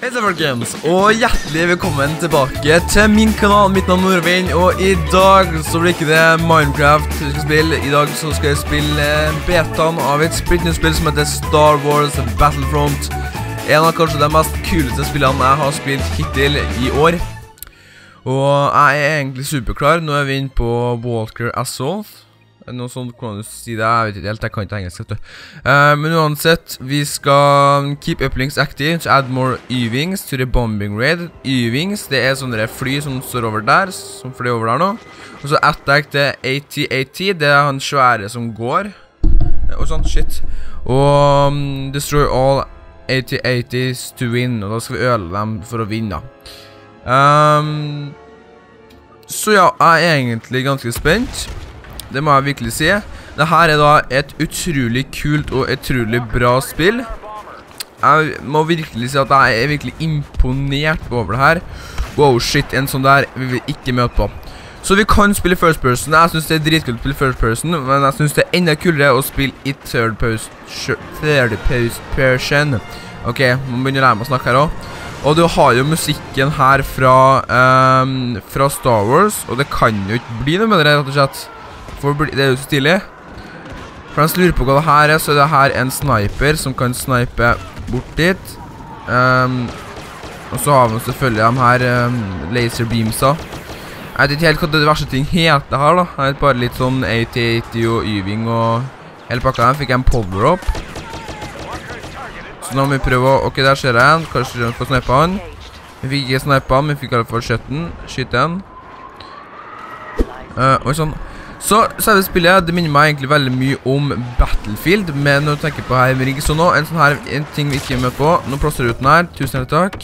Hei sann, folkens, og hjertelig velkommen tilbake til min kanal. Mitt navn er og i dag så blir ikke det Minecraft vi skal spille. I dag så skal jeg spille betaen av et splittende spill som heter Star Wars Battlefront. En av kanskje de mest kuleste spillene jeg har spilt hittil i år. Og jeg er egentlig superklar. Nå er vi inne på Walker Assault. Noe sånt, hvordan du sier det, jeg vet ikke helt, jeg kan ikke engelsk, vet du. Uh, men uansett, vi skal keep uplinks active add more Uvings to the bombing raid. Uvings, det er sånne fly som står over der, som flyr over der nå. Og så attack det AT-AT, det er han svære som går. Og sånn, shit. Og um, destroy all AT-ATs to win, og da skal vi øle dem for å vinne. Um, så ja, jeg er egentlig ganske spent. Det må jeg virkelig si. Dette er da et utrolig kult og utrolig bra spill. Jeg må virkelig si at jeg er virkelig imponert over det her. Wow, shit, en sånn der vil vi ikke møte på. Så vi kan spille first person. Jeg synes det er dritkult å spille first person, men jeg synes det er enda kulere å spille i third, post, third post person. Ok, må begynne å lære meg å snakke her også. Og du har jo musikken her fra, um, fra Star Wars, og det kan jo ikke bli noe med det, rett og slett. For det er jo så stilig. For de lurer på hva det her er, så er det her en sniper som kan snipe bort dit. Um, og så har vi selvfølgelig de her um, laser beamsa. Jeg vet ikke helt hva det verste ting heter her da. Jeg vet bare litt sånn AT-80 og Yving og hele pakka. Den fikk jeg en power up. Så nå må vi prøve å... Ok, der ser jeg en. Kanskje vi får snipe han. Vi fikk ikke snipe han, vi fikk i hvert fall skjøtten. Skytte den. Uh, og sånn. Så selve spillet det minner meg egentlig veldig mye om Battlefield, men når du tenker på her med rigg så nå, en sånn her en ting vi ikke er med på. Nå plåster ut den her. Tusen takk.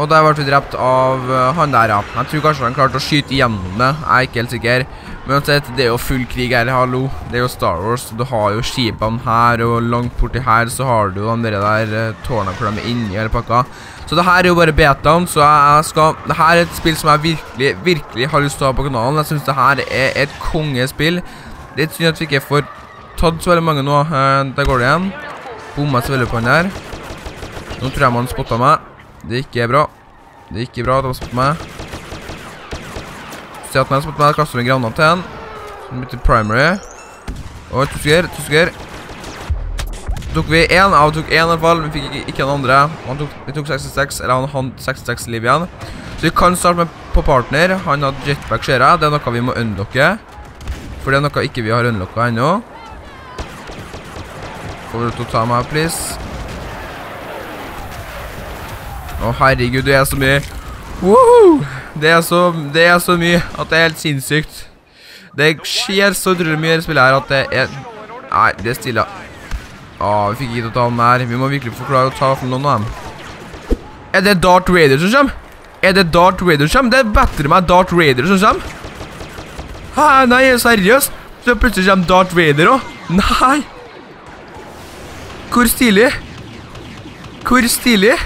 Og der ble vi drept av uh, han der, ja. Jeg tror kanskje han klarte å skyte igjennom det. Jeg er ikke helt sikker. Men uansett, det er jo full krig her, hallo. Det er jo Star Wars. og Du har jo skipene her, og langt borti her så har du jo de der tårna tårnene for de er inni hele pakka. Så det her er jo bare betaen, så jeg skal Det her er et spill som jeg virkelig, virkelig har lyst til å ha på kanalen. Jeg synes det her er et kongespill. Er synd at vi ikke får tatt så veldig mange nå. Uh, der går det igjen. Bomma selvfølgelig på den der. Nå tror jeg man spotta meg. Det ikke bra. Det ikke bra at de har spottet meg. Se at når jeg spotter meg, kaster vi granat til en. Så bytter primary. Og tusker, tusker. tok vi en, av tok en i hvert fall, vi fikk ikke, ikke den andre. Han tok, vi tok 66, eller han hadde 66 liv igjen. Så vi kan starte med på partner. Han hadde jetpack, ser jeg. Det er noe vi må unlocke. For det er noe ikke vi har unlocka ennå. Får du til å ta meg, please? Å, herregud, du er så mye. Woohoo! Det er så, det er så mye at det er helt sinnssykt. Det skjer så utrolig mye i det spillet her at det er... Nei, det er stille. Å, vi fikk ikke å ta den her. Vi må virkelig forklare å ta for noen av dem. Er det Darth Raider som kommer? Er det Darth Raider som kommer? Det er bedre med Darth Raider som kommer. Hæ, nei, seriøst? Så plutselig kommer Darth Vader også. Nei. Hvor stilig? Hvor stilig?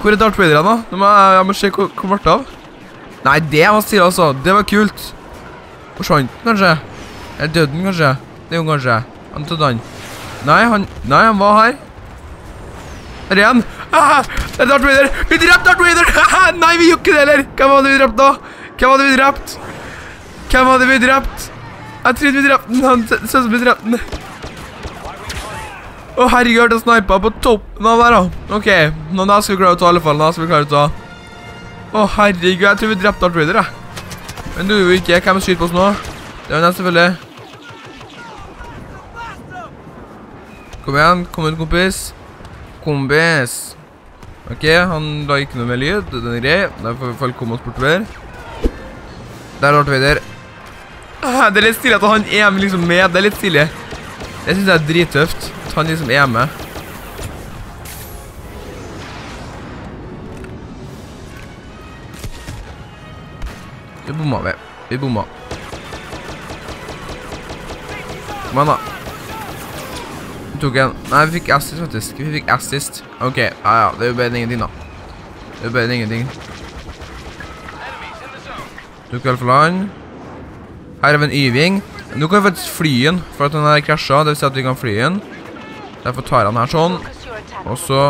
Hvor er Darth Vader da? Nå jeg, jeg må se hvor, hvor ble det av. Nei, det var stille, altså. Det var kult. Forsvant den kanskje? Eller døde den kanskje? Det jo kanskje. Han trodde han. Nei, han, nei, han var her. Der igjen. Ah, det er Darth Vader. Vi drepte Darth Vader. nei, vi gjorde ikke det heller. Hvem hadde vi drept da? Hvem hadde vi drept? Hvem hadde vi drept? Jeg trodde vi drepte den. Han sønn som vi drepte den. Å, herregud, jeg snipet på toppen av der, da. Ok, nå skal vi klare å ta alle fall. Nå skal vi klare å ta. Å, herregud, jeg tror vi drepte Darth Vader, jeg. Men du jo ikke. Hvem skyter på oss nå? Det jo den, selvfølgelig. Kom igjen, kom ut, kompis. Kompis. Ok, han la ikke noe mer lyd. Den er grei. Da får vi komme oss bortover. Der er Darth Vader. Ah, det er litt stilig at han er liksom med. Det er litt stilig. Det synes jeg er drittøft. At han liksom er med. Så bomma vi. Vi bomma. Kom igjen, da. Vi tok en. Nei, vi fikk assist faktisk. Vi fikk assist. Ok, ja ja, det er jo bedre enn ingenting da. Det er jo bedre enn ingenting. Tok fall han. Her er vi en yving. Nå kan vi faktisk fly den, for at den har krasjet. Det vil si at vi kan fly den. Derfor tar han her sånn. Og så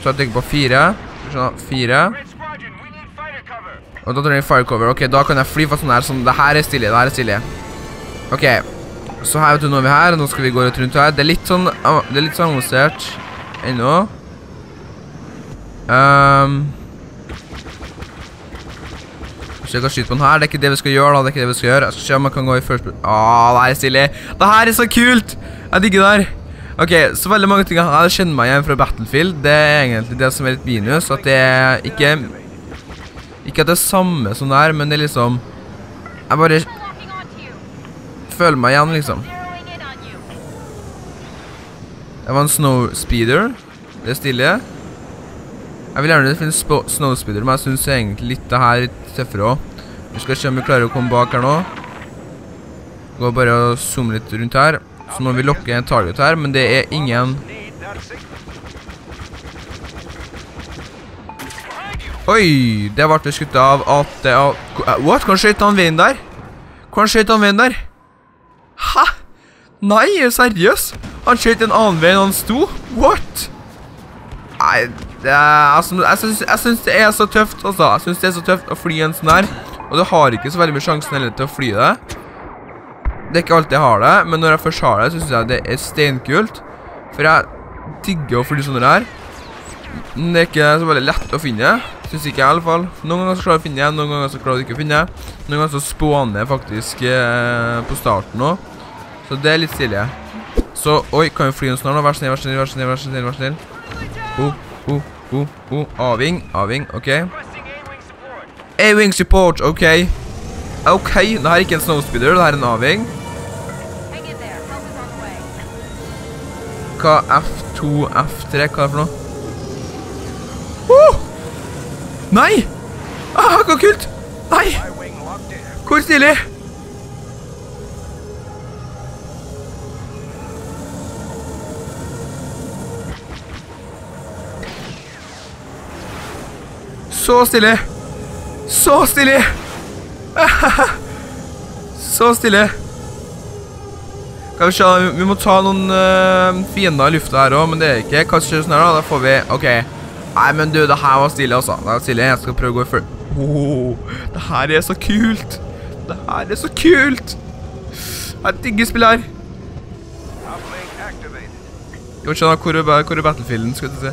Så jeg trykker på fire. Sånn, fire. Og da trenger jeg firecover. Ok, da kan jeg fly for sånn her. Sånn, det her er stille, det her er stille. Ok. Så her vet du nå er vi her. Nå skal vi gå rundt her. Det er litt sånn, ah, det er litt sånn avansert ennå. Um, så jeg kan skyte på den her. Det er ikke det vi skal gjøre, da. Det er ikke det vi skal gjøre. Jeg skal se om jeg kan gå i first Åh, det her er stille. Det her er så kult! Jeg digger det her. Ok, så veldig mange ting jeg kjenner meg igjen fra Battlefield. Det er egentlig det som er litt minus. At det er ikke Ikke at det er samme som det er, men det er liksom Jeg bare føler meg igjen, liksom. Det var en snowspeeder. Det er stille. Jeg vil gjerne finne snowspeeder, men jeg syns egentlig litt det her er tøffere òg. Vi skal se om vi klarer å komme bak her nå. Gå bare og zoome litt rundt her. Så må vi lokke en target her, men det er ingen Oi, det ble vi skutt av at er... What? Hvordan skjøte han veien der? Hvordan skjøte han veien der? Hæ? Nei, seriøs? Han skjøt en annen vei enn han sto? What? Nei, det er, jeg synes det er så tøft, altså. Jeg synes det er så tøft å fly en sånn her. Og du har ikke så veldig mye sjansen heller til å fly det. Det er ikke alltid jeg har det, men når jeg først har det, så synes jeg det er steinkult. For jeg digger å fly sånne her. Men det er ikke så veldig lett å finne. Synes ikke jeg i alle fall. Noen ganger så klarer jeg å finne, noen ganger så klarer jeg ikke å finne. Noen ganger så spåner jeg faktisk eh, på starten nå. Så det er litt stilig. Så, oi, kan vi fly noe snart nå? Vær snill, vær snill, vær snill, vær snill, vær snill. Oh, oh, oh, oh. Aving, aving, ok. A-wing support, ok. Ok, det her er ikke en snowspeeder, det her er en aving. Hva F2, F3, hva er det for noe? Oh! Nei! Ah, så kult! Nei! Hvor stilig! Så stille! Så stille! Så stille! Skal vi se, vi må ta noen uh, fiender i lufta her også, men det er ikke. Hva skjer sånn her da? Da får vi, ok. Nei, men du, det her var stille altså. Det var stille, jeg skal prøve å gå i før. Oh, det her er så kult. Det her er så kult. Jeg digger spill her. Jeg se da, hvor er, hvor er battlefielden, skal du se.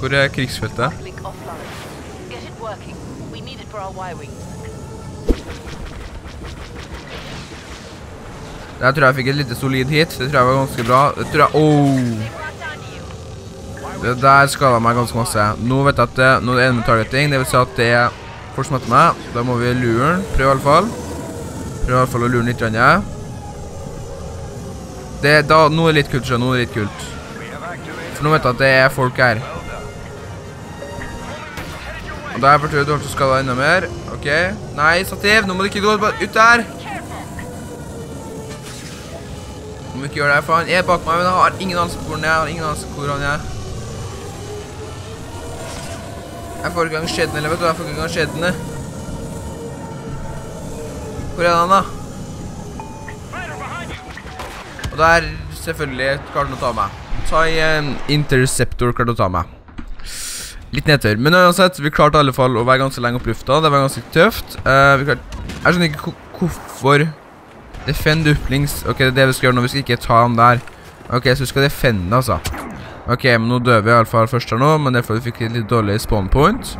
Hvor er krigsfeltet? Der tror jeg jeg fikk et lite solid hit. Det tror jeg var ganske bra. Det tror jeg... Oh! Det der skadet meg ganske masse. Nå vet jeg at det, nå er det med targeting. Det vil si at det er folk meg. Da må vi lure den. Prøv i alle fall. Prøv fall å lure den litt. Grann. Det, da, nå er det litt kult, så nå er det litt kult. For nå vet jeg at det er folk her. Og der at du skal skadet enda mer. Ok. Nei, stativ. Nå må du ikke gå ut der. Nå må du ikke gjøre det, faen. Jeg er bak meg, men jeg har ingen anelse hvor han er, jeg har ingen anelse hvor han er. Får ikke gang skjedden, eller vet du, får ikke gang skjedden. Hvor er han da? Og der, selvfølgelig, klarte han å ta meg. Ta i en interceptor, klarte å ta meg. Litt nedtør, men uansett, vi klarte i alle fall å være ganske lenge opp lufta, det var ganske tøft. Uh, vi klarte, jeg skjønner ikke hvorfor Defend uplings. Ok, det er det vi skal gjøre nå. Vi skal ikke ta han der. Ok, så vi skal defende, altså. Ok, men nå dør vi i alle fall først her nå, men det er fordi vi fikk et litt dårlig spawn point.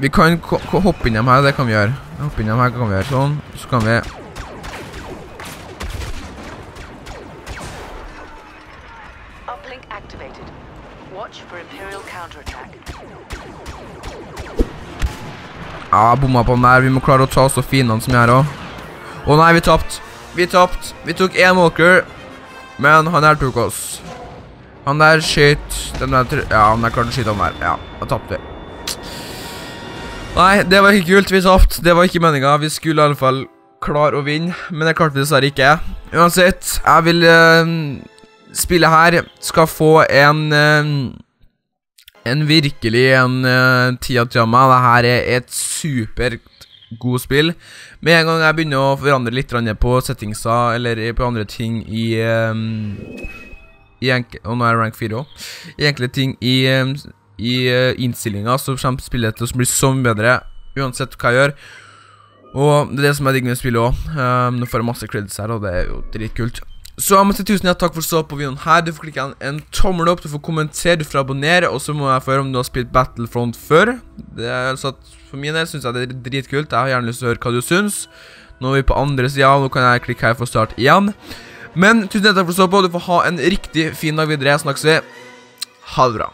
Vi kan hoppe innom her, det kan vi gjøre. Hoppe innom her, kan vi gjøre sånn. Så kan vi... Ja, bomma på den der. Vi må klare å ta oss så finene som er også. Å nei, vi tapt. Vi tapt. Vi tok en walker, men han her tok oss. Han der skyt den der Ja, han der klarte å skyte han der. Ja, da tappte vi. Nei, det var ikke kult. Vi tapt. Det var ikke meningen. Vi skulle i alle fall klare å vinne, men det klarte vi dessverre ikke. Uansett, jeg vil uh, spille her. Skal få en uh, en virkelig en ti av ti av meg. Dette er et supert god spill. Med en gang jeg begynner å forandre litt på settingser eller på andre ting i um, i Og nå er jeg rank 4 òg. I enkle ting i, um, i uh, innstillinga så kommer spillet til å bli så mye bedre uansett hva jeg gjør. Og det er det som er digg med spillet òg. Um, nå får jeg masse credits her, og det er jo dritkult. Så jeg må si tusen takk for å se på videoen her. Du får klikke en, en tommel opp, du får kommentere, du får abonnere, og så må jeg få høre om du har spilt Battlefront før. Det er altså at For min del syns jeg det er dritkult. Jeg har gjerne lyst til å høre hva du syns. Nå er vi på andre sida, nå kan jeg klikke her for å starte igjen. Men tusen takk for å se på, du får ha en riktig fin dag videre. Snakkes vi. Ha det bra.